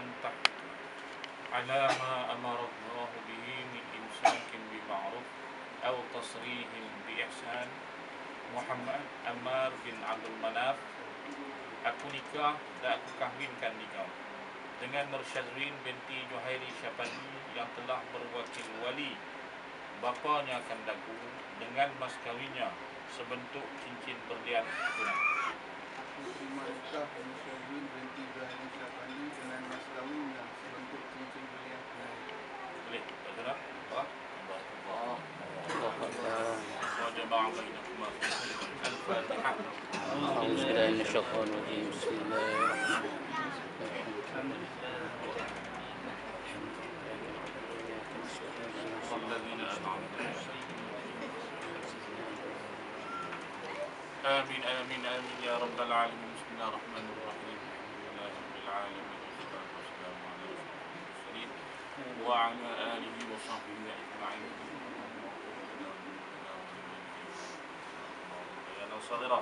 أنت على ما أمر الله به من إمساك بمعروف أو تصريح بإحسان Muhammad Ammar bin Abdul Manaf Aku nikah dan aku kahwinkan nikah Dengan Nur Syazwin binti Juhairi Syabani Yang telah berwakil wali Bapanya akan daku Dengan mas kawinnya Sebentuk cincin berlian tunai الله آمين آمين آمين. يا رب العالمين. بسم الله الرحمن الرحيم. الحمد لله رب العالمين. والصلاة والسلام على أشرف المرسلين وعلى آله وصحبه أجمعين. نصيرا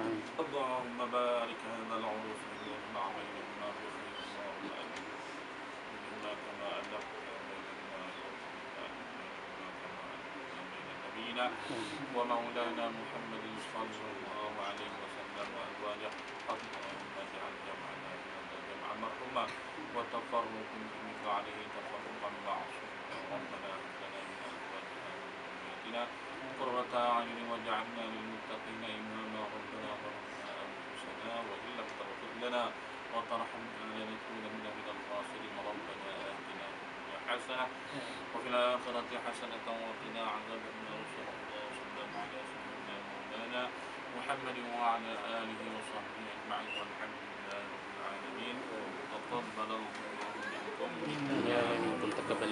آمين. اللهم بارك هذا العروس يجمع بينهما بخير اللهم ألف بينهما كما ألفت بينهما كما نبينا ومولانا محمد صلى الله عليه وسلم وأزواجه. اللهم اجعل جمعنا جمعا مرحوما. وتفرق من بعده تفرقا معصوما ربنا هب لنا من أزواجنا وذرياتنا قرة أعين واجعلنا للمتقين وترحمنا أن نكون من الخاسرين ربنا آتنا في حسنة وفي الآخرة حسنة وقنا عذاب النار. صلى الله وسلم على سيدنا مولانا محمد وعلى آله وصحبه أجمعين. والحمد لله رب العالمين. تقبل الله منكم. إنا تقبل